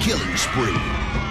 killing spree.